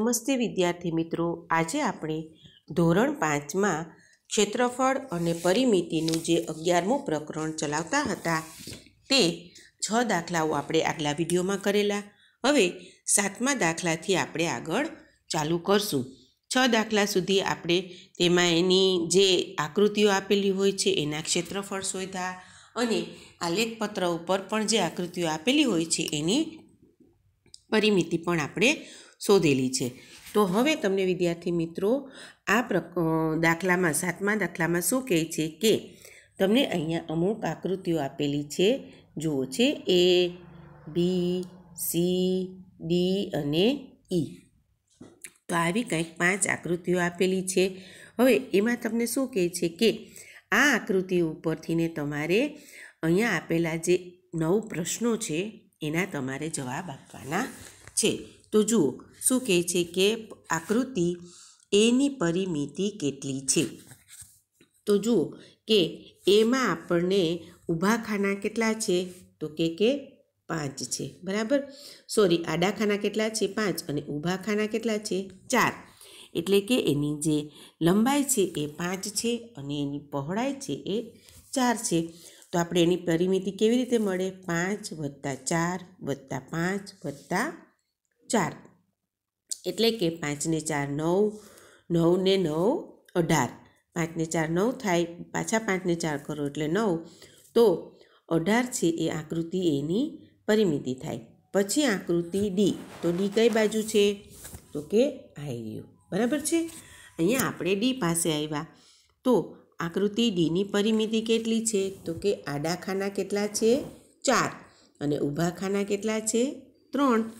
નમસ્તે વિદ્યાર્થી મિત્રો. આજે આપણે ધોરણ પાંચમાં ક્ષેત્રફળ અને પરિમિતિનું જે અગિયારમું પ્રકરણ ચલાવતા હતા તે છ દાખલાઓ આપણે આગલા વિડીયોમાં કરેલા. હવે સાતમા દાખલાથી આપણે આગળ ચાલુ કરશું. છ દાખલા સુધી આપણે તેમાં એની જે આકૃતિઓ આપેલી હોય છે એના ક્ષેત્રફળ શોધ્યા અને આલેખપત્ર ઉપર પણ જે આકૃતિઓ આપેલી હોય છે એની પરિમિતિ પણ આપણે શોધેલી છે. તો હવે તમને વિદ્યાર્થી મિત્રો, આ દાખલામાં, સાતમા દાખલામાં શું કહે છે કે, તમને અહીંયા અમુક આકૃતિઓ આપેલી છે. જુઓ છે એ બી સી ડી અને ઈ તો આવી કંઈક પાંચ આકૃતિઓ આપેલી છે. હવે એમાં તમને શું કહે છે કે, આ આકૃતિ ઉપરથીને તમારે અહીંયા આપેલા જે નવ પ્રશ્નો છે, એના તમારે જવાબ આપવાના છે. તો જુઓ, શું કહે છે કે આકૃતિ એની પરિમિતિ કેટલી છે? તો જુઓ કે એમાં આપણને ઊભા ખાના કેટલા છે? તો કે કે પાંચ છે, બરાબર? સોરી આડા ખાના કેટલા છે? પાંચ અને ઊભા ખાના કેટલા છે? ચાર. એટલે કે એની જે લંબાઈ છે એ પાંચ છે અને એની પહોળાઈ છે એ ચાર છે. તો આપણે એની પરિમિતિ કેવી રીતે મળે? પાંચ વત્તા ચાર વત્તા પાંચ વત્તા ચાર. એટલે કે પાંચને ચાર નવ નવને નવ, અઢાર. પાંચને ચાર નવ થાય, પાછા પાંચને ચાર કરો એટલે નવ. તો અઢાર છે એ આકૃતિ એની પરિમિતિ થાય. પછી આકૃતિ ડી તો ડી કઈ બાજુ છે? તો કે રહ્યું. બરાબર છે? અહીંયા આપણે ડી પાસે આવ્યા. તો આકૃતિ ડીની પરિમિતિ કેટલી છે? તો કે આડા ખાના કેટલા છે? ચાર. અને ઊભા ખાના કેટલા છે? ત્રણ.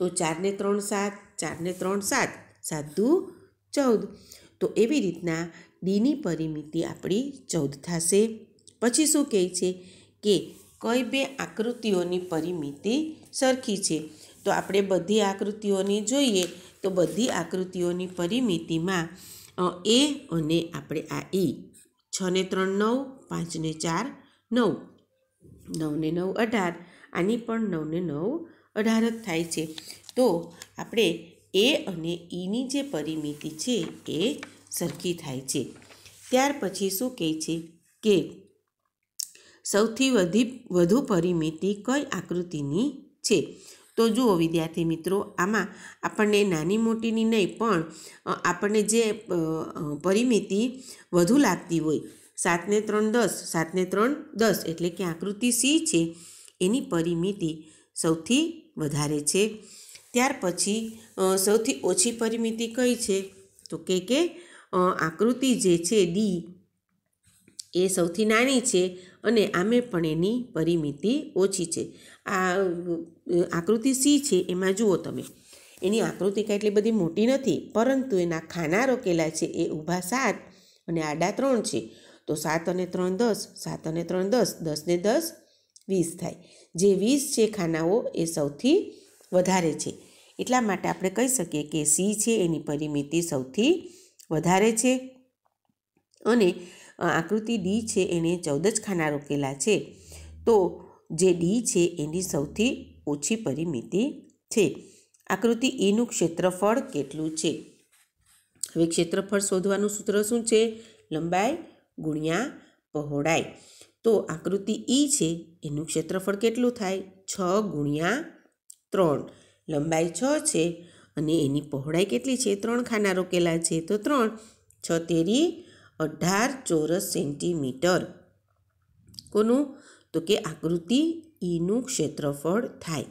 તો ચારને ત્રણ સાત, ચારને ત્રણ સાત સાત દુ ચૌદ. તો એવી રીતના ડીની પરિમિતિ આપણી ચૌદ થશે. પછી શું કહે છે કે કઈ બે આકૃતિઓની પરિમિતિ સરખી છે? તો આપણે બધી આકૃતિઓની જોઈએ તો બધી આકૃતિઓની પરિમિતિમાં એ અને આપણે આ ઈ છ ને ત્રણ નવ પાંચ ને ચાર નવ નવ ને નવ અઢાર, આની પણ નવ ને નવ અઢાર જ થાય છે. તો આપણે એ અને ઈની જે પરિમિતિ છે એ સરખી થાય છે. ત્યાર પછી શું કહે છે કે સૌથી વધી, વધુ પરિમિતિ કઈ આકૃતિની છે? તો જુઓ વિદ્યાર્થી મિત્રો, આમાં આપણને નાની મોટીની નહીં, પણ આપણને જે પરિમિતિ વધુ લાગતી હોય, સાતને ત્રણ દસ, સાતને ત્રણ દસ, એટલે કે આકૃતિ સી છે, એની પરિમિતિ સૌથી વધારે છે. ત્યાર પછી સૌથી ઓછી પરિમિતિ કઈ છે? તો કે કે આકૃતિ જે છે ડી એ સૌથી નાની છે અને આમે પણ એની પરિમિતિ ઓછી છે. આ આકૃતિ સી છે, એમાં જુઓ તમે. એની આકૃતિ કાંઈ એટલી બધી મોટી નથી, પરંતુ એના ખાના રોકેલા છે, એ ઊભા સાત અને આડા ત્રણ છે. તો સાત અને ત્રણ દસ, સાત અને ત્રણ દસ દસ ને દસ, વીસ થાય. જે વીસ છે ખાનાઓ, એ સૌથી વધારે છે. એટલા માટે આપણે કહી શકીએ કે સી છે એની પરિમિતિ સૌથી વધારે છે. અને આકૃતિ ડી છે એને ચૌદ જ ખાના રોકેલા છે. તો, જે ડી છે એની સૌથી ઓછી પરિમિતિ છે. આકૃતિ ઈનું ક્ષેત્રફળ કેટલું છે? હવે ક્ષેત્રફળ શોધવાનું સૂત્ર શું છે? લંબાઈ ગુણ્યા પહોળાઈ. તો, આકૃતિ ઈ છે એનું ક્ષેત્રફળ કેટલું થાય? છ ગુણ્યા ત્રણ. લંબાઈ છ છે અને એની પહોળાઈ કેટલી છે? ત્રણ ખાના રોકેલા છે. તો ત્રણ. છ તેરી અઢાર ચોરસ સેન્ટીમીટર. કોનું? તો કે આકૃતિ ઈનું ક્ષેત્રફળ થાય.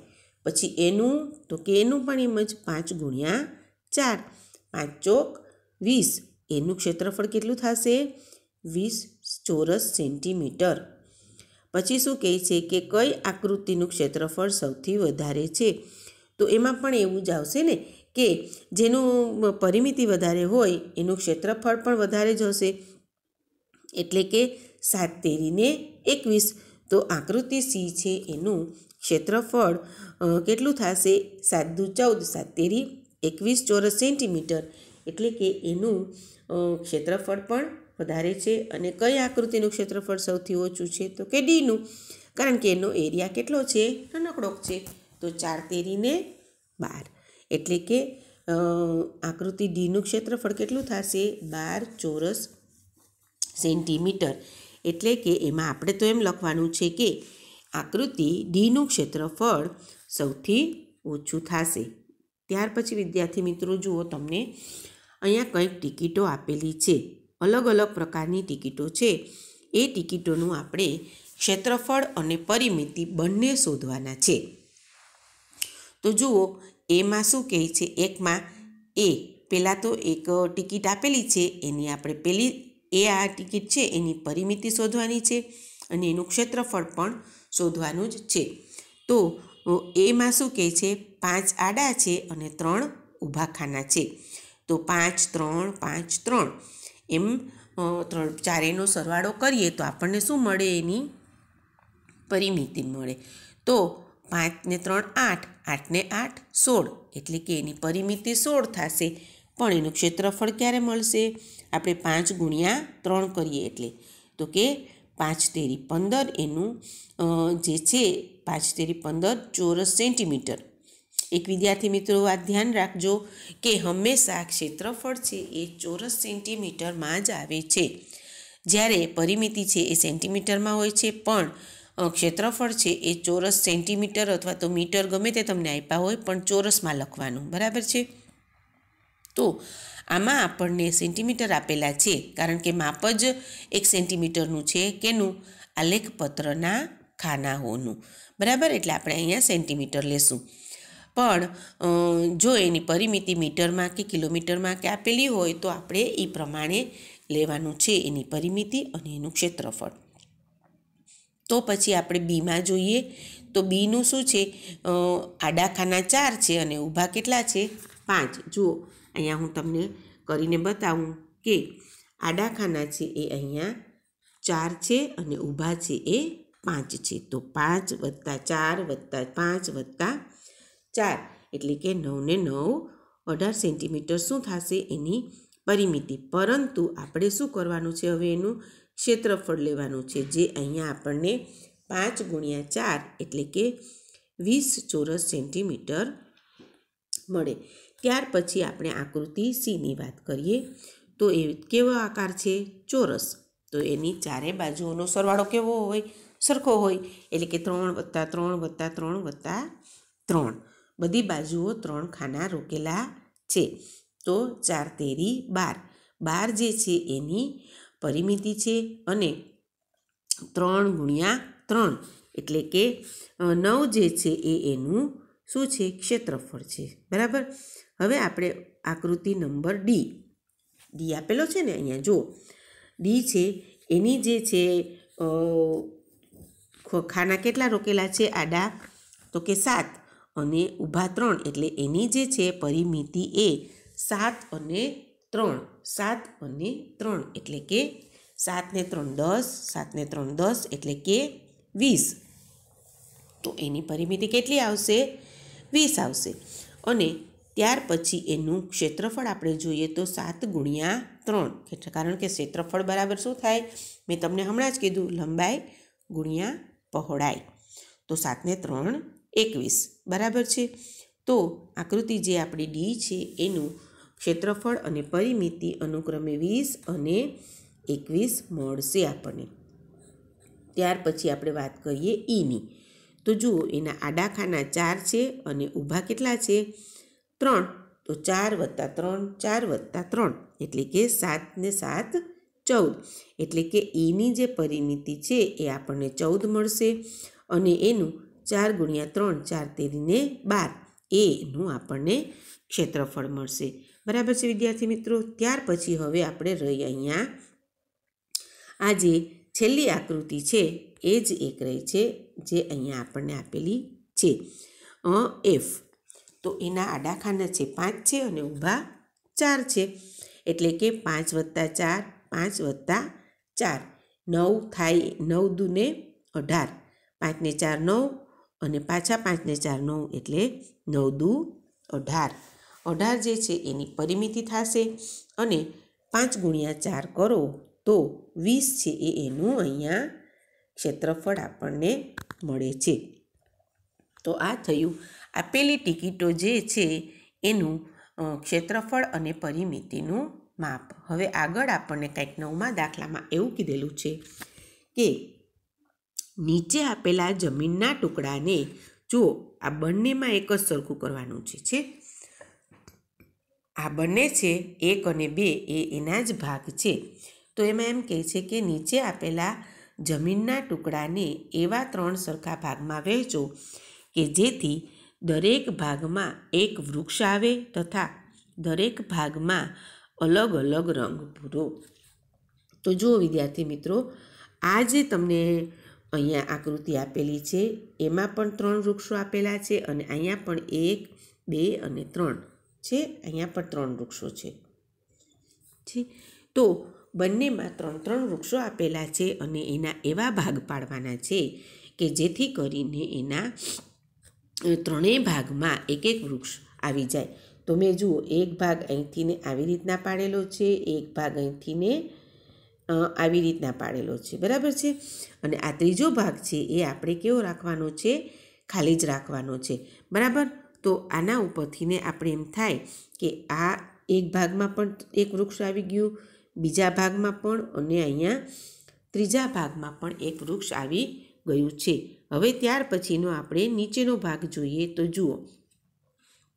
પછી એનું? તો કે એનું પણ એમ જ પાંચ ગુણ્યા ચાર. પાંચ ચોક વીસ. એનું ક્ષેત્રફળ કેટલું થશે? વીસ ચોરસ સેન્ટીમીટર. પછી શું કહે છે કે કઈ આકૃતિનું ક્ષેત્રફળ સૌથી વધારે છે? તો એમાં પણ એવું જ આવશે ને કે જેનું પરિમિતિ વધારે હોય એનું ક્ષેત્રફળ પણ વધારે જ હશે. એટલે કે સાત તેરીને એકવીસ. તો આકૃતિ સી છે એનું ક્ષેત્રફળ કેટલું થશે? સાત દુ ચૌદ સાત તેરી એકવીસ ચોરસ સેન્ટીમીટર. એટલે કે એનું ક્ષેત્રફળ પણ વધારે છે અને કઈ આકૃતિનું ક્ષેત્રફળ સૌથી ઓછું છે? તો કે ડીનું? કારણ કે એનો એરિયા કેટલો છે? નાનકડોક છે. તો ચાર તેરીને બાર. એટલે કે આકૃતિ ડીનું ક્ષેત્રફળ કેટલું થશે? બાર ચોરસ સેન્ટીમીટર. એટલે કે એમાં આપણે તો એમ લખવાનું છે કે આકૃતિ ડીનું ક્ષેત્રફળ સૌથી ઓછું થશે. ત્યાર પછી વિદ્યાર્થી મિત્રો જુઓ, તમને અહીંયા કંઈક ટિકિટો આપેલી છે. અલગ અલગ પ્રકારની ટિકિટો છે. એ ટિકિટોનું આપણે ક્ષેત્રફળ અને પરિમિતિ બંને શોધવાના છે. તો જુઓ, એમાં શું કહે છે? એકમાં એ, પહેલાં તો એક ટિકિટ આપેલી છે, એની આપણે પેલી એ આ ટિકિટ છે, એની પરિમિતિ શોધવાની છે અને એનું ક્ષેત્રફળ પણ શોધવાનું જ છે. તો એમાં શું કહે છે? પાંચ આડા છે અને ત્રણ ઊભા ખાના છે. તો પાંચ, ત્રણ પાંચ, ત્રણ. એમ ત્રણ, ચારેયનો સરવાળો કરીએ તો આપણને શું મળે એની? પરિમિતિ મળે. તો પાંચને ત્રણ આઠ, આઠને આઠ સોળ, એટલે કે એની પરિમિતિ સોળ થશે. પણ એનું ક્ષેત્રફળ ક્યારે મળશે? આપણે પાંચ ગુણ્યા ત્રણ કરીએ એટલે. તો કે પાંચ તેરી પંદર એનું જે છે, પાંચ તેરી પંદર ચોરસ સેન્ટીમીટર. એક વિદ્યાર્થી મિત્રો, આ ધ્યાન રાખજો કે હંમેશા ક્ષેત્રફળ છે એ ચોરસ સેન્ટીમીટરમાં જ આવે છે. જ્યારે પરિમિતિ છે એ સેન્ટીમીટરમાં હોય છે, પણ ક્ષેત્રફળ છે એ ચોરસ સેન્ટીમીટર અથવા તો મીટર ગમે તે તમને આપ્યા હોય, પણ ચોરસમાં લખવાનું, બરાબર છે? તો આમાં આપણને સેન્ટીમીટર આપેલા છે, કારણ કે માપ જ એક સેન્ટીમીટરનું છે કેનું? આલેખપત્રના ખાનાઓનું. બરાબર? એટલે આપણે અહીંયા સેન્ટીમીટર લેશું. પણ જો એની પરિમિતિ મીટરમાં કે કિલોમીટરમાં કે આપેલી હોય તો આપણે એ પ્રમાણે લેવાનું છે એની પરિમિતિ અને એનું ક્ષેત્રફળ. તો પછી આપણે બીમાં જોઈએ. તો બીનું શું છે? આડા ખાના ચાર છે અને ઊભા કેટલા છે? પાંચ. જુઓ, અહીંયા હું તમને કરીને બતાવું કે આડા ખાના છે એ અહીંયા ચાર છે અને ઊભા છે એ પાંચ છે. તો પાંચ વત્તા ચાર વત્તા પાંચ વત્તા ચાર. એટલે કે નવને નવ, અઢાર સેન્ટીમીટર શું થશે એની પરિમિતિ. પરંતુ આપણે શું કરવાનું છે હવે એનું? ક્ષેત્રફળ લેવાનું છે, જે અહીંયા આપણને પાંચ ગુણ્યા ચાર એટલે કે વીસ ચોરસ સેન્ટીમીટર મળે. ત્યાર પછી આપણે આકૃતિ સીની વાત કરીએ, તો એ કેવો આકાર છે? ચોરસ. તો એની ચારે બાજુઓનો સરવાળો કેવો હોય? સરખો હોય. એટલે કે ત્રણ વત્તા ત્રણ વત્તા ત્રણ વત્તા ત્રણ. બધી બાજુઓ ત્રણ ખાના રોકેલા છે. તો ચાર તેરી બાર. બાર જે છે એની પરિમિતિ છે અને ત્રણ ગુણ્યા ત્રણ. એટલે કે નવ જે છે એ એનું શું છે? ક્ષેત્રફળ છે. બરાબર? હવે આપણે આકૃતિ નંબર ડી. ડી આપેલો છે ને અહીંયા? જુઓ. ડી છે, એની જે છે ખાના કેટલા રોકેલા છે? આડા. તો કે સાત. અને ઊભા ત્રણ એટલે એની જે છે પરિમિતિ એ સાત અને ત્રણ. સાત અને ત્રણ એટલે કે સાતને ત્રણ દસ સાતને ત્રણ દસ એટલે કે વીસ. તો એની પરિમિતિ કેટલી આવશે? વીસ આવશે. અને ત્યાર પછી એનું ક્ષેત્રફળ આપણે જોઈએ તો સાત ગુણ્યા ત્રણ. કારણ કે ક્ષેત્રફળ બરાબર શું થાય? મેં તમને હમણાં જ કીધું, લંબાઈ ગુણ્યા પહોળાઈ. તો સાતને ત્રણ એકવીસ. બરાબર છે? તો આકૃતિ જે આપણી ડી છે, એનું ક્ષેત્રફળ અને પરિમિતિ અનુક્રમે વીસ અને એકવીસ મળશે આપણને. ત્યાર પછી આપણે વાત કરીએ ઈની તો જુઓ, એના આડા ખાના ચાર છે અને ઊભા કેટલા છે? ત્રણ. તો ચાર વત્તા ત્રણ, ચાર વત્તા ત્રણ. એટલે કે સાત ને સાત, ચૌદ. એટલે કે ઈની જે પરિમિતિ છે, એ આપણને ચૌદ મળશે અને એનું ચાર ગુણ્યા ત્રણ, ચાર તેરીને બાર. એનું આપણને ક્ષેત્રફળ મળશે. બરાબર છે વિદ્યાર્થી મિત્રો? ત્યાર પછી હવે આપણે રહી અહીંયા. આ જે છેલ્લી આકૃતિ છે, એ જ એક રહી છે, જે અહીંયા આપણને આપેલી છે. એફ. તો એના આડા ખાના છે પાંચ છે અને ઊભા ચાર છે. એટલે કે પાંચ વત્તા ચાર, પાંચ વત્તા ચાર. નવ થાય, નવ દુને અઢાર. પાંચને ચાર નવ અને પાછા પાંચને ચાર નવ એટલે નવ દુ અઢાર. અઢાર જે છે એની પરિમિતિ થશે અને પાંચ ગુણ્યા ચાર કરો તો વીસ છે એ એનું અહીંયા ક્ષેત્રફળ આપણને મળે છે. તો આ થયું. આપેલી ટિકિટો જે છે એનું ક્ષેત્રફળ અને પરિમિતિનું માપ. હવે આગળ આપણને કંઈક નવમા દાખલામાં એવું કીધેલું છે કે નીચે આપેલા જમીનના ટુકડાને જુઓ, આ બંનેમાં એક જ સરખું કરવાનું છે છે. આ બંને છે, એક અને બે, એ એના જ ભાગ છે. તો એમાં એમ કહે છે કે નીચે આપેલા જમીનના ટુકડાને એવા ત્રણ સરખા ભાગમાં વહેંચો કે જેથી દરેક ભાગમાં એક વૃક્ષ આવે તથા દરેક ભાગમાં અલગ અલગ રંગ પૂરો તો જુઓ વિદ્યાર્થી મિત્રો, આ જે તમને અહીંયા આકૃતિ આપેલી છે. એમાં પણ ત્રણ વૃક્ષો આપેલા છે અને અહીંયા પણ એક, બે અને ત્રણ છે. અહીંયા પણ ત્રણ વૃક્ષો છે. તો બંનેમાં ત્રણ ત્રણ વૃક્ષો આપેલા છે અને એના એવા ભાગ પાડવાના છે કે જેથી કરીને એના ત્રણેય ભાગમાં એક એક વૃક્ષ આવી જાય. તો મેં જુઓ, એક ભાગ અહીંથી ને આવી રીતના પાડેલો છે, એક ભાગ અહીંથી ને આવી રીતના પાડેલો છે. બરાબર છે? અને આ ત્રીજો ભાગ છે એ આપણે કેવો રાખવાનો છે? ખાલી જ રાખવાનો છે. બરાબર? તો આના ઉપરથીને આપણે એમ થાય કે આ એક ભાગમાં પણ એક વૃક્ષ આવી ગયું, બીજા ભાગમાં પણ અને અહીંયા ત્રીજા ભાગમાં પણ એક વૃક્ષ આવી ગયું છે. હવે ત્યાર પછીનો આપણે નીચેનો ભાગ જોઈએ તો જુઓ.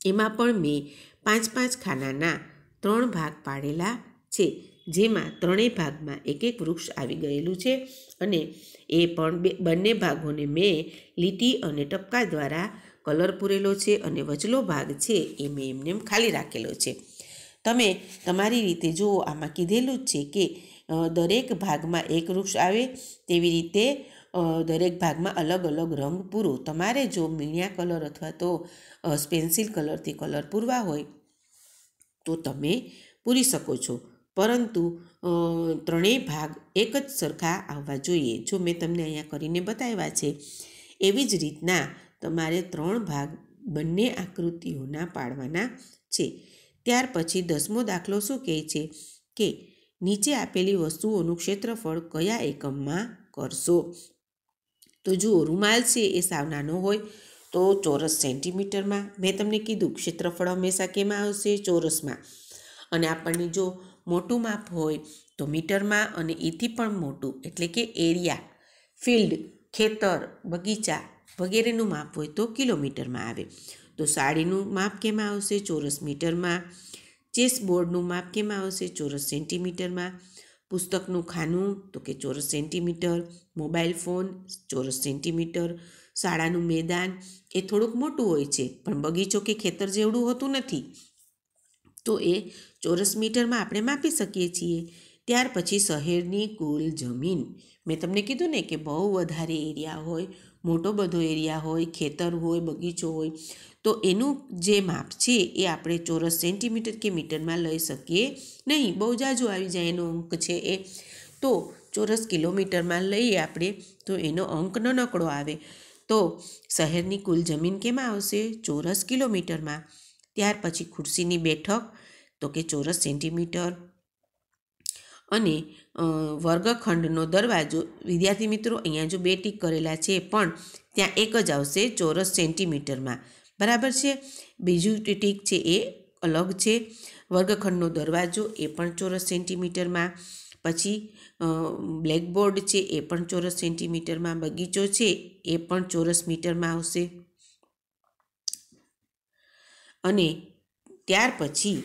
એમાં પણ મેં પાંચ પાંચ ખાનાના ત્રણ ભાગ પાડેલા છે. જેમાં ત્રણેય ભાગમાં એક એક વૃક્ષ આવી ગયેલું છે અને એ પણ બે, બંને ભાગોને મેં લીટી અને ટપકા દ્વારા કલર પૂરેલો છે અને વચલો ભાગ છે એ મેં એમને ખાલી રાખેલો છે. તમે તમારી રીતે જુઓ, આમાં કીધેલું જ છે કે દરેક ભાગમાં એક વૃક્ષ આવે તેવી રીતે દરેક ભાગમાં અલગ અલગ રંગ પૂરો. તમારે જો મીણિયા કલર અથવા તો પેન્સિલ કલરથી કલર પૂરવા હોય, તો તમે પૂરી શકો છો. પરંતુ ત્રણેય ભાગ એક જ સરખા આવવા જોઈએ. જો મેં તમને અહીંયા કરીને બતાવ્યા છે, એવી જ રીતના તમારે ત્રણ ભાગ બંને આકૃતિઓના પાડવાના છે. ત્યાર પછી દસમો દાખલો શું કહે છે કે નીચે આપેલી વસ્તુઓનું ક્ષેત્રફળ કયા એકમમાં કરશો? તો જુઓ રૂમાલ છે એ સાવ નાનો હોય, તો ચોરસ સેન્ટીમીટરમાં. મેં તમને કીધું, ક્ષેત્રફળ હંમેશા કેમાં આવશે? ચોરસમાં. અને આપણને જો મોટું માપ હોય તો મીટરમાં અને એથી પણ મોટું, એટલે કે એરિયા, ફિલ્ડ, ખેતર, બગીચા વગેરેનું માપ હોય તો કિલોમીટરમાં આવે. તો સાડીનું માપ કેમાં આવશે? ચોરસ મીટરમાં. ચેસ બોર્ડનું માપ કેમાં આવશે? ચોરસ સેન્ટીમીટરમાં. પુસ્તકનું ખાનું તો કે ચોરસ સેન્ટીમીટર. મોબાઈલ ફોન, ચોરસ સેન્ટીમીટર. શાળાનું મેદાન એ થોડુંક મોટું હોય છે, પણ બગીચો કે ખેતર જેવડું હોતું નથી. તો એ ચોરસ મીટરમાં આપણે માપી શકીએ છીએ. ત્યાર પછી શહેરની કુલ જમીન. મેં તમને કીધું ને કે બહુ વધારે એરિયા હોય, મોટો બધો એરિયા હોય, ખેતર હોય, બગીચો હોય, તો એનું જે માપ છે એ આપણે ચોરસ સેન્ટીમીટર કે મીટરમાં લઈ શકીએ નહીં. બહુ જાજુ આવી જાય એનો અંક છે એ. તો ચોરસ કિલોમીટરમાં લઈએ આપણે, તો એનો અંક નનકડો આવે. તો શહેરની કુલ જમીન કેમાં આવશે? ચોરસ કિલોમીટરમાં. ત્યાર પછી ખુરશીની બેઠક, તો કે ચોરસ સેન્ટીમીટર. અને વર્ગખંડનો દરવાજો. વિદ્યાર્થી મિત્રો, અહીંયા જો બે ટીક કરેલા છે, પણ ત્યાં એક જ આવશે ચોરસ સેન્ટીમીટરમાં. બરાબર છે? બીજું ટીક છે એ અલગ છે. વર્ગખંડનો દરવાજો એ પણ ચોરસ સેન્ટીમીટરમાં. પછી બ્લેકબોર્ડ છે એ પણ ચોરસ સેન્ટીમીટરમાં. બગીચો છે એ પણ ચોરસ મીટરમાં આવશે. અને ત્યાર પછી